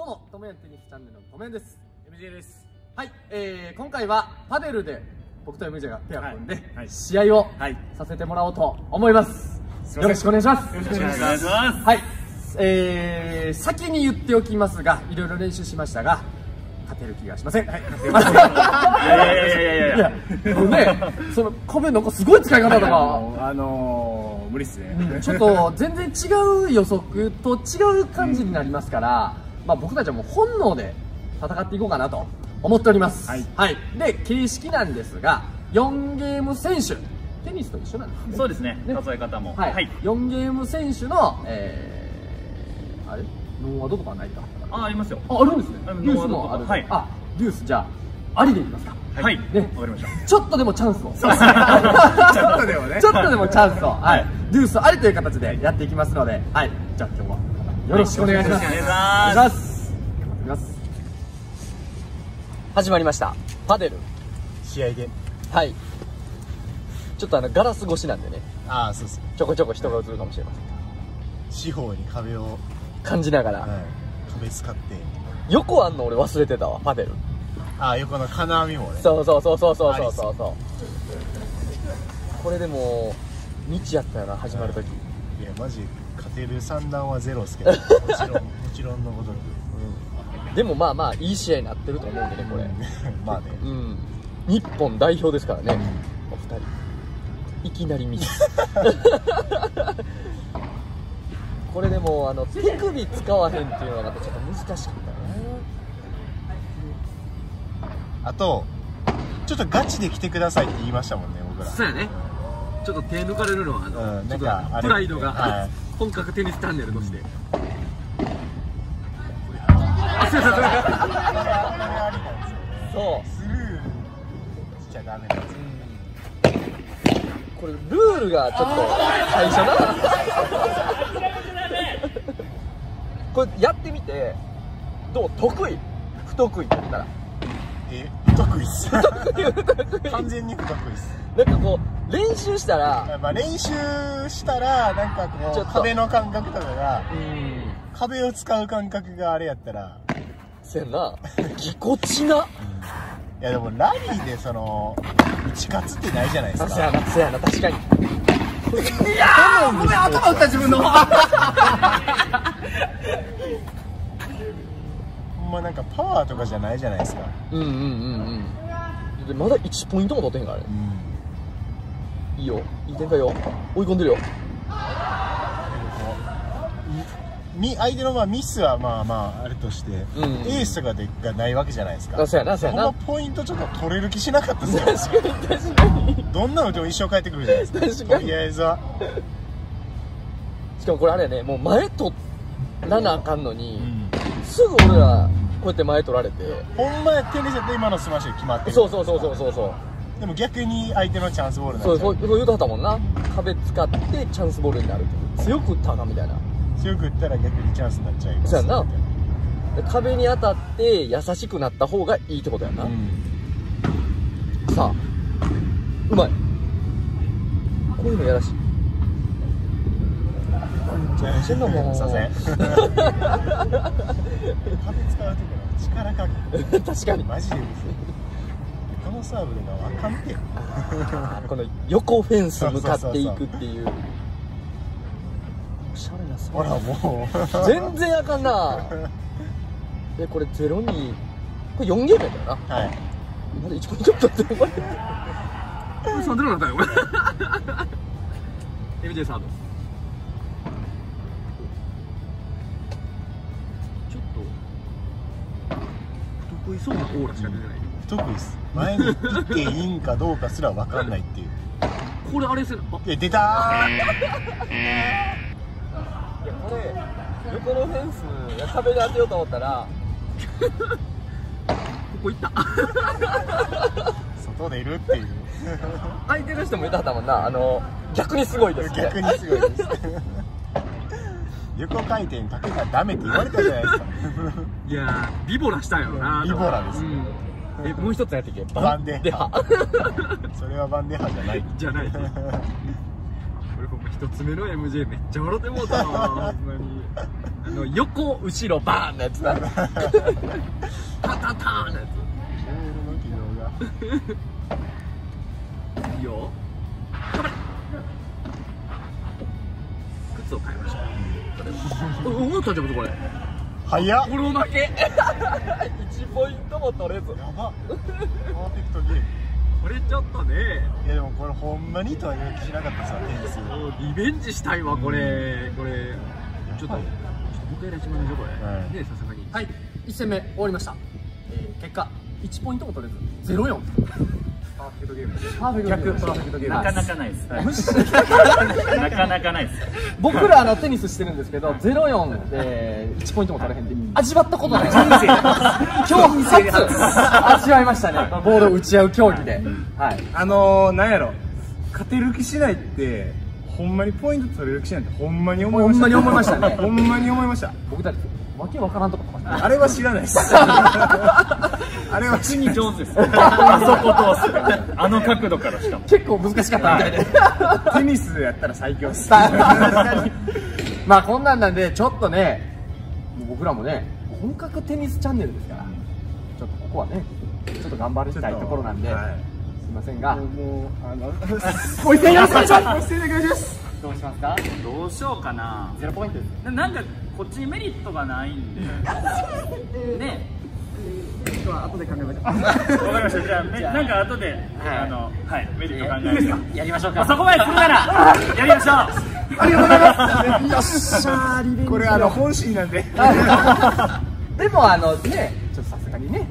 どうも、ともやんテニスチャンネルのともやんです。MJ です。はい、えー、今回はパデルで僕と MJ がペアを組んで、はいはい試合をはいさせてもらおうと思います。よろしくお願いします。よろしくお願いします。はい、えー、先に言っておきますが、いろいろ練習しましたが、勝てる気がしません。はい、いやいやいやいやいやいや。ね、その壁なんかすごい使い方とか。あのー、無理っすね。ちょっと全然違う予測と違う感じになりますから、まあ、僕たちはもう本能で戦っていこうかなと思っております。はいで、形式なんですが、4ゲーム選手、テニスと一緒なんですね。そうですね。ね数え方も。はい。はい。4ゲーム選手の、えー、あれ？ノーアドとかないかあ、ありますよ。あ、あるんですね。デュースもある。はいあ、デュースじゃあ、ありでいきますか。はい。ねわかりました。ちょっとでもチャンスを。ちょっとでもねちょっとでもチャンスを。ははいい。デュースありという形でやっていきますので、はい。じゃあ今日はよろしくお願いします。お願いします始まりました。パデル。試合ではい。ちょっとあの、ガラス越しなんでね、ああそうですちょこちょこ人が映るかもしれません。四方に壁を、感じながら。はい、壁使って横あんの俺忘れてたわ、パデル。ああ横の金網もねそうそうそうそうそうそうそうそう。これでも、道やったよな、始まるとき。いやマジ勝てる三段はゼロですけどもちろんもちろんのごとく。でもまあまあ、いい試合になってると思うんでね、これ。まあね。うん。日本代表ですからね、お二人。いきなりミス。これでも、あの、手首使わへんっていうのがまたちょっと難しかったあとちょっとガチで来てくださいって言いましたもんね僕ら。そうやね。ちょっと手抜かれるのは、あうんなんかあれ。プライドが、はい本格テニスチャンネルとして。そそう。スルーしちゃダメなんで。すよこれルールがちょっと最初な。これやってみて。どう？得意？不得意だったら。え？不得意っす。完全に不得意っす。なんかこう練習したらまあ練習したらなんかこう壁の感覚とかがうん。壁を使う感覚があれやったら。せやな。ぎこちな。いやでもラリーでその打ち勝つってないじゃないですあせやかなせやな確かに。いやー、ごめん、頭打った自分の。ほんまなんかパワーとかじゃないじゃないですか。うんうんうんうん。でまだ1ポイントも取ってへんからね。うんいいよ。いい展開よ。追い込んでるよ。み相手のまあミスはまあまああるとして、うん。エースとかでがないわけじゃないですか。あそうやなそうやな。ほんまポイントちょっと取れる気しなかったですよ。確かに確かに。どんなのでも一生帰ってくるじゃないですか。確かに。とりあえずはしかもこれあれやねもう前取らなあかんのに、うん。すぐ俺らこうやって前取られて。ほんまやテニスで今のスマッシュ決まってるそうそうそうそうそうそうでも逆に相手のチャンスボールになそうそうそう言うとはったもんな。壁使ってチャンスボールになる強く打ったらあかんみたいな。強く打ったら逆にチャンスになっちゃいます。そうやんな。みたいで壁に当たって優しくなった方がいいってことやな、うん。さあうまい。こういうのやらしい。何してんのもうすいません。壁使う時の力加減。確かに。マジでうるせえこのサーブでがわかんこの横フェンス向かっていくっていう。おしゃれなスほらもう全然あかんな。えこれゼロにこれ4ゲームやったよな。はい。まだ1ポイント取ってお前。そんなのだったよ、これ。MJ サード。ちょっと、得意そうなオーラしか出てない。不得意っす前に行っていいんかどうかすらわかんないっていう。これあれする。あ、いや出たー。いやこれ横のフェンスいや壁に当てようと思ったら。ここ行った。外でいるっていう。相手の人もいたはったもんな。あの逆にすごいですね。逆にすごいです。横回転かけたらダメって言われたじゃないですか。いやー、ビボラしたんやろな。ビボラですうんえもう一つやってけ。バンデでは それはバンデハじゃない。じゃない。これほんま一一つ目の MJ めっちゃ笑ってもうたわほんまに。あの横後ろバーンのやつだタタターンのやつ。いいよ。頑張れ。靴を買いました。これおお大丈夫これ早っ。このだけ。1ポイントも取れず。やば。パーフェクトゲーム。これちょっとね。いやでもこれほんまにとは言う気しなかったさ点数リベンジしたいわこれ。これ。ちょっとちょっともう一回やらせてもらいましょうこれ、はい。ねさすがにはい。1戦目終わりました、えー結果1ポイントも取れず。04パーフェクトゲームパーフェクト逆パーフェクトゲームなかなかないです。むしなかなかないです。僕らあのテニスしてるんですけど04で1ポイントも取れへんって味わったことない。人生今日初。味わいましたね。ボールを打ち合う競技で。はい。あのー、なんやろ。勝てる気しないってほんまにポイント取れる気しないってほんまに思いました。ほんまに思いましたね。ほんまに思いました。僕たちわけわからんとこ飛ばしてあれは知らないです あれは知普通に上手です。あそこ通すあの角度からしかも。結構難しかったみたいで。テニスやったら最強です。まあこんなんなんでちょっとね僕らもね本格テニスチャンネルですからちょっとここはねちょっと頑張りたいところなんで、はい。すいませんが。もうあのご一斉よろしくお願いしますお願いしますどうしますか？どうしようかな。ゼロポイントです。ななんかこっちにメリットがないんで。ね後で考えましょう。わかりました。じゃあめなんか後で、あのはいメリット考えますやりましょうまあかそこまでするなら やりましょう。ありがとうございます。よっしゃーリベンジこれあの本心なんで。でもあのねちょっとさすがにね。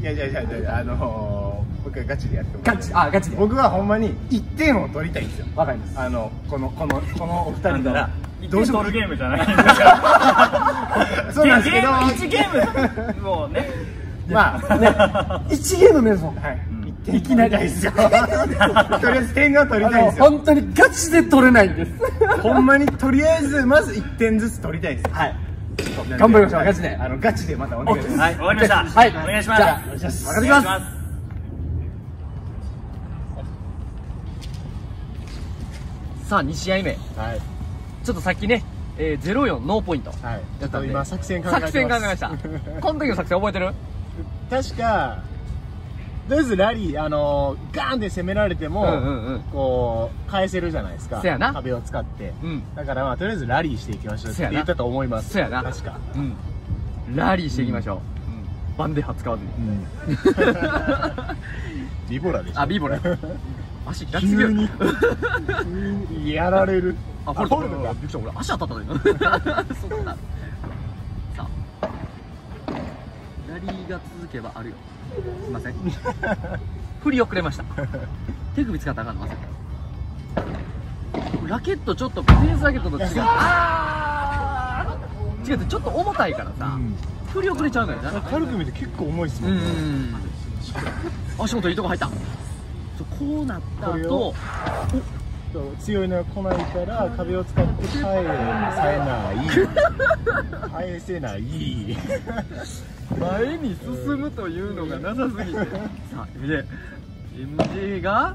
いやいやいやいやあのー、僕はガチでやってもらガチあガチで。僕はほんまに1点を取りたいんですよ。わかります。あのこのこのこのお二人ならどどう。してもゲームじゃない。んですかそうなんですけど。ゲーム1ゲームもうねまあね1ゲーム目ですもん。はい、いきなりですよ。とりあえず点が取りたいんですよ。本当にガチで取れないんです。ほんまにとりあえずまず1点ずつ取りたいんです。よはい。頑張りましょう。ガチで。あのガチでまたお願いします。はい。わかりました。はい。お願いします。じゃあお願いします。わかりますお願いしさあ2試合目。はい。ちょっとさっきね、えー、04ノーポイント。はい。ちょっと今作戦考えてます。作戦考えました。この時の作戦覚えてる？確かとりあえずラリーあのー、ガーンって攻められても、うんうんうん。こう返せるじゃないですか。せやな。壁を使って、うん。だからまあとりあえずラリーしていきましょうって言ったと思います。そやな。確か。うん。ラリーしていきましょう、うん。バンデー使わずに。ビボラでしょ。あビーボレ足開きすぎる。急に。急にやられる。あフォルトか。びっくりした。俺足当たったそんな ラリーが続けばあるよ。すいません。振り遅れました。手首使ったらあかんの？まさかラケットちょっとテニスラケットと違う。あー。違うちょっと重たいからさ、うん。振り遅れちゃうのよな軽く見て結構重いっすもうんんね、足元いいとこ入った。こうなったこれ後をそう強いのが来ないから壁を使って返 せない。返せない前に進むというのがなさすぎて。さあ MJ MJ が？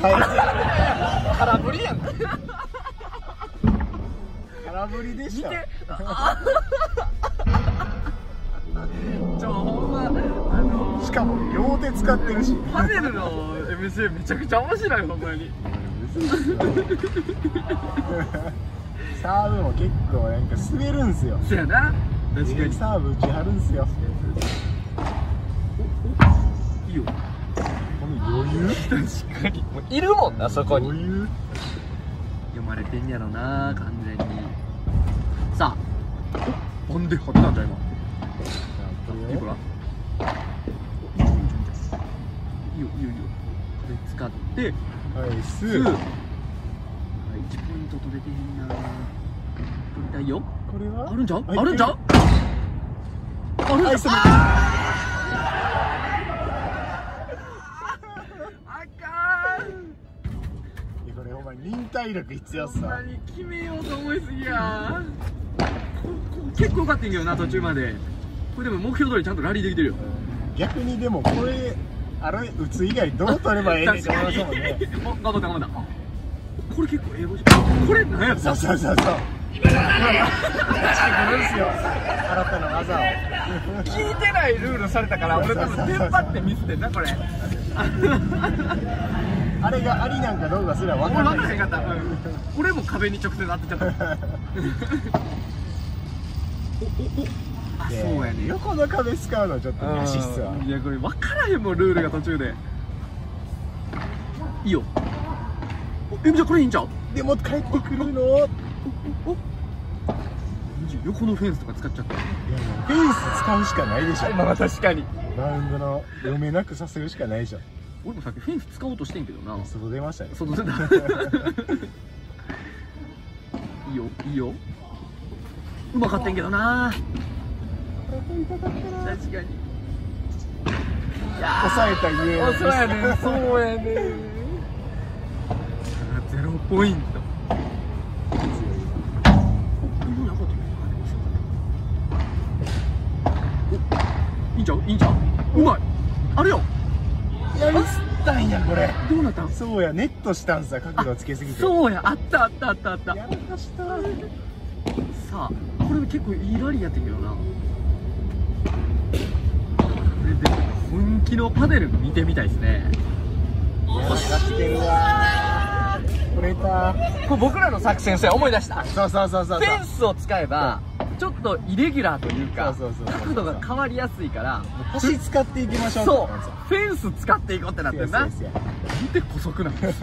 返空振りやん。せ空振りでした。見て。ちょほんまあのしかも両手使ってるし。パネルの MJ めちゃくちゃ面白いほんまに。サーブも結構なんか滑るんすよ。そやな確かに。サーブ打ちはるんすよ。いいよ。この余裕？確かに。もういるもんなそこに。余裕？読まれてんやろな完全に。さあおバンデー張ってたんじゃう今。いいこら？いいよいいよいいよ。これ使って。返す1ポイント取れてへんな。取りたいよ。これは？あるんちゃう？はい。あるんちゃんあかんいやこれお前忍耐力必要っすわ何決めようと思いすぎや。結構良かったんけどな途中まで。これでも目標通りちゃんとラリーできてるよ。逆にでもこれあれ打つ以外どう取ればええねんって思いますもんね。お頑張った頑張ったこれ結構英語じゃん。これ何やそうそうそうそう聞いてないルールされたから俺多分テンパってミスってんなこれ。あれがありなんかどうかすら分俺かんない。俺も壁に直接当てちゃった。おおおあでそうやね。横の壁使うのちょっと怪しいっすわ。いやこれ分からへんもんルールが途中で。いいよ。おえじゃあこれいいんちゃう？でも帰ってくるの横のフェンスとか使っちゃった。フェンス使うしかないでしょ。まあ確かに。マウンドの読めなくさせるしかないでしょ俺もさっきフェンス使おうとしてんけどな。外出ましたね。外出たいいよいいよ。うまかったんけどな。確かに。いやー。抑えたゆえのあそうやね。んそうやね。んゼロポイントんちゃう？いいんちゃう？うまい。あれよ。やりすったんやこれ。どうなったん？そうやネットしたんさ角度つけすぎて。そうや。あったあったあったあった。やらかしたさあこれ結構いいラリーやってんけどな。これで本気のパデル見てみたいですね。やらかしてるわ。ー取れたこれ僕らの作戦それ思い出した。そうそうそうそう。フェンスを使えばちょっとイレギュラーというか角度が変わりやすいから星使っていきましょうそう。フェンス使っていこうってなってんな。見て古速なんです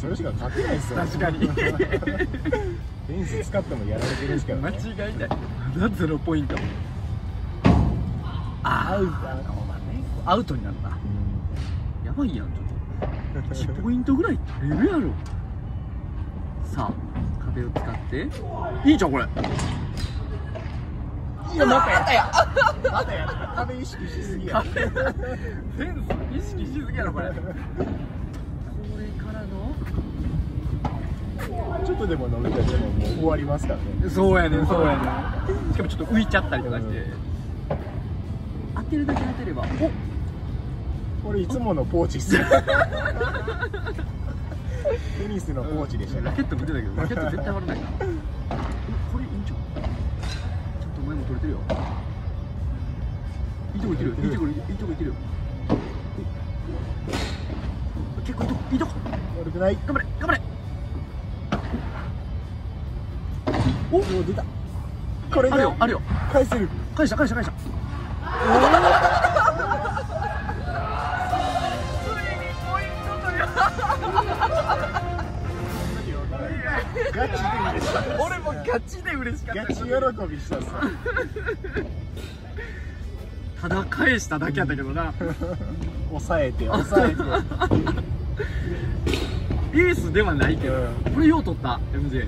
それしか勝てないっすよ。確かに。フェンス使ってもやられてるんですから間ね違いない。まだゼロポイント。あアウト。アウトになったやばいやんちょっと。1ポイントぐらい取れるやろ。さあ壁を使って。いいじゃんこれ。いやまたや。ったや。またやった壁意識しすぎや。フェンス意識しすぎやろこれ。これからの？ちょっとでも伸びたらでももう終わりますからね。そうやねんそうやねん。しかもちょっと浮いちゃったりとかして。当てるだけ当てれば。おこれいつものポーチっすよ テニスのポーチでしたね。ラケット見てたけどラケット絶対割らないからおこれいいんちゃうちゃんと前も取れてるよ。いいとこいってる。よいいとこいいとこいってるよ。お結構いいとこいいとこ。悪くない。頑張れ頑張れ。おお出た。これあるよがあるよ。返せる。返した返した返したガチで嬉しかった俺もガチで嬉しかった。ガチ喜びしたっすよただ返しただけやったけどな。抑えて。抑えて。エースではないけど、うん。これよう取った MJ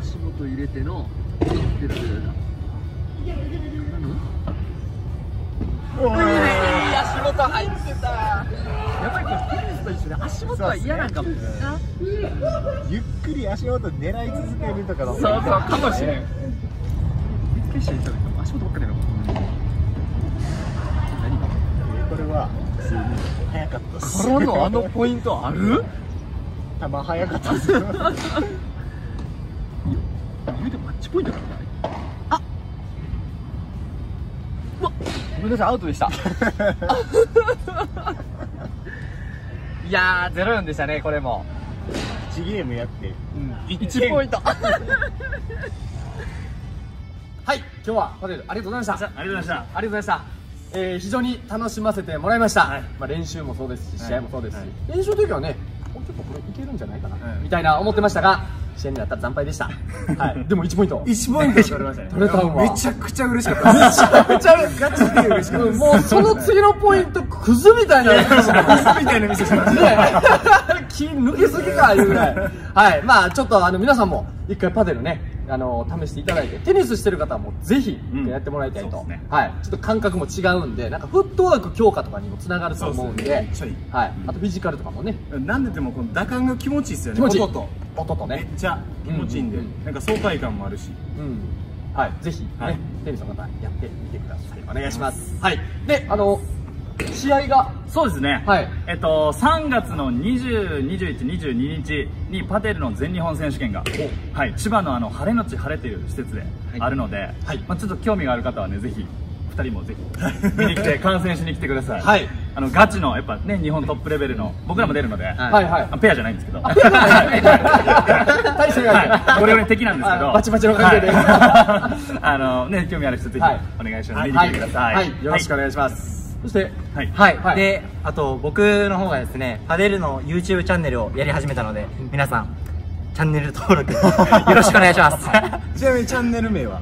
足元入れての出た出た出た足元入ってた。やっぱりこれテニスと一緒で足元は嫌なんかもなゆっくり足元狙い続けるとかの。そうそうかもしれん。びっくりした人が足元ばっかりやろ何これは普通に早かったっすからのあのポイントある？球早かったっすよ言うてマッチポイントだからね あごめんなさいアウトでした いやーゼロ四でしたねこれも。1ゲームやって。1ポイント。はい今日はホテルありがとうございました。ありがとうございました。ありがとうございました。えー非常に楽しませてもらいました、まあ、練習もそうですし試合もそうですし、はい。練習の時はねおちょっとこれいけるんじゃないかな、はい。みたいな思ってましたが試合になったら惨敗でした、はい、でも1ポイント。1ポイント。取れましたね取れたんわめちゃくちゃ嬉しかった。めちゃくちゃガチで嬉しかった。うんもうその次のポイントクズみたいなやつでしたみたいな店しましたね気抜けすぎかいうぐらい。はい。まあちょっとあの皆さんも一回パデルねあの試していただいてテニスしてる方はもうぜひやってもらいたいと、そうですね。はい。ちょっと感覚も違うんでなんかフットワーク強化とかにもつながると思うんで。ねめっちゃいい。はい、あとフィジカルとかもね。なんででもこの打感が気持ちいいっすよね気持ちいい。音とめっ音とねちゃ気持ちいいんで、うんうんうん。なんか爽快感もあるし。うん。はい。ぜひね、はい。テニスの方やってみてください。お願いします。はい。であの試合が。そうですね、はい。えっと、3月の20、21、22日にパデルの全日本選手権が、はい、千葉のあの晴れのち晴れという施設であるので、はい。まあ、ちょっと興味がある方はねぜひ2人もぜひ 見に来て観戦しに来てください、はい。あのガチのやっぱね日本トップレベルの僕らも出るので、はい。はいあペアじゃないんですけど。大してない。はい。これぐらい敵なんですけど。あバチバチの関係で。はい。あのね興味ある人ぜひはい。お願いします、見に来てください、はい。よろしくお願いします、そしてはい。はい、はい。であと僕の方がですねパデルの YouTube チャンネルをやり始めたので皆さんチャンネル登録 よろしくお願いします。ちなみにチャンネル名は？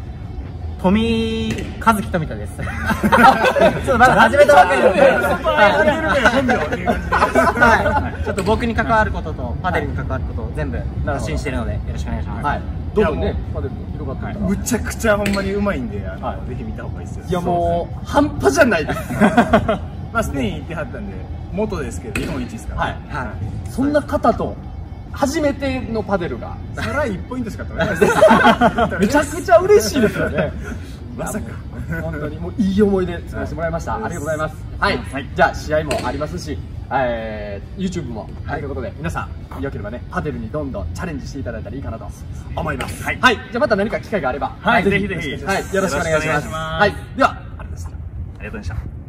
富和樹富田です。ちょっとまだ始めたばかりなので、はい、ちょっと僕に関わることとパデルに関わることを全部発信してるのでよろしくお願いします、はいどんどんねパデルも広がってむちゃくちゃほんまにうまいんであの、はい。ぜひ見た方がいいですよ。いやもう半端じゃないです。まあスペイン行ってはったんで元ですけど日本一ですから。はい。はい。そんな方と初めてのパデルが。さら1ポイントしか取れないめちゃくちゃ嬉しいですよね。まさか。本当にもういい思い出作らせてもらいました、ありがとうございます。はい、はい。じゃあ試合もありますし、えー、YouTube も。あるということで、皆さんよければねパデルにどんどんチャレンジしていただいたらいいかなと思います。はい。はい、じゃあまた何か機会があればはい。ぜひぜひはい、よろしくお願いします。よろしくお願いします。はい、ではありがとうございました。ありがとうございました